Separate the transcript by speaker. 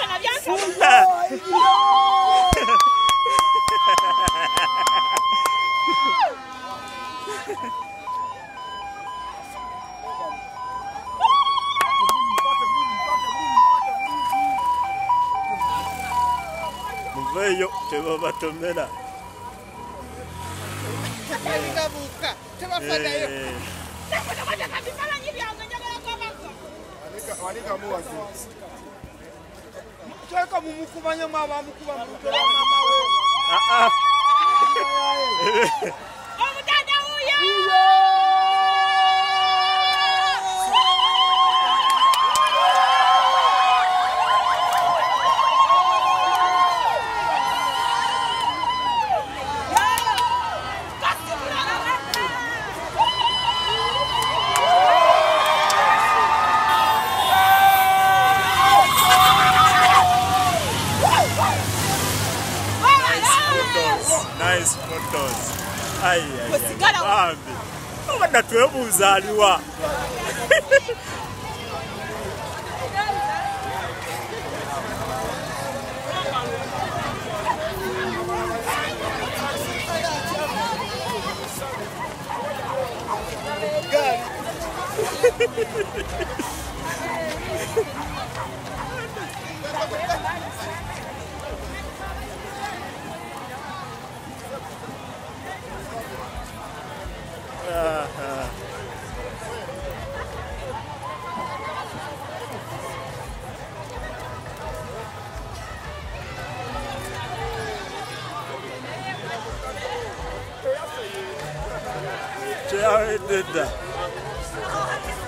Speaker 1: ijana byanshoboye
Speaker 2: muveyo tebabatomera
Speaker 3: Kabuka, tebafadayo.
Speaker 2: Eh,
Speaker 1: nakuja kwaja kabisala nyibyange njagala kabaka
Speaker 3: Wanika muwazi. mumukuba nyamwa bamukuba mu rutoro mama we
Speaker 2: nice photos. Bambi. Obadda the
Speaker 1: aliwa
Speaker 2: See how uh, did that.